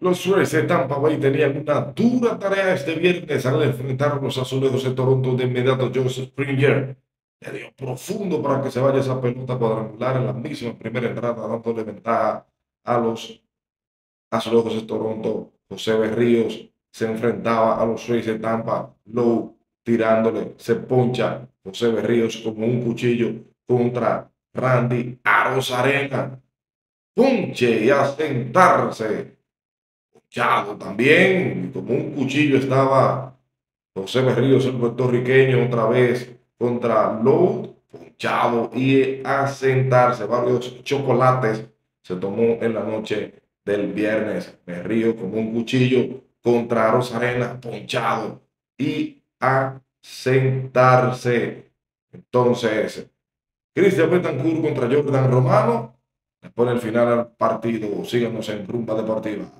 Los Rays de Tampa Bay tenían una dura tarea este viernes al enfrentar a los azulejos de Toronto de inmediato. Joseph Springer le dio profundo para que se vaya esa pelota cuadrangular en la misma primera entrada, dándole ventaja a los azulejos de Toronto. José Berríos se enfrentaba a los Rays de Tampa. Low tirándole, se poncha José Berríos como un cuchillo contra Randy Arena. Punche y a sentarse también, como un cuchillo estaba José Berríos, el puertorriqueño, otra vez contra Lowe, ponchado y a sentarse. Varios chocolates se tomó en la noche del viernes. Berrío como un cuchillo contra Rosarena, ponchado y a sentarse. Entonces, Cristian Betancourt contra Jordan Romano. Después del final del partido, síganos en Rumba Deportiva.